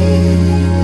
You.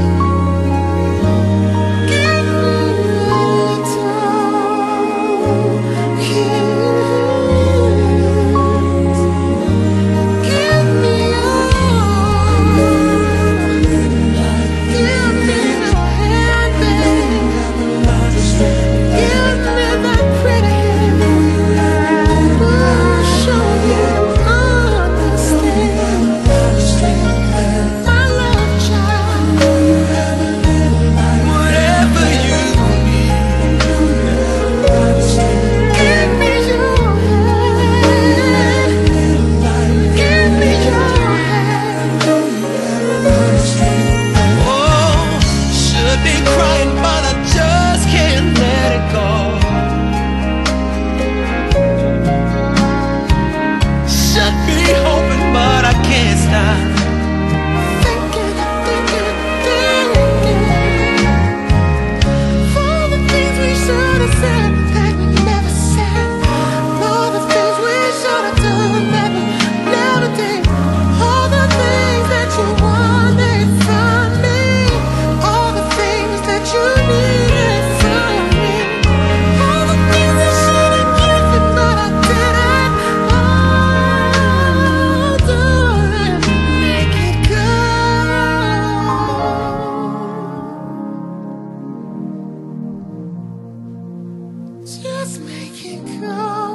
just make it go.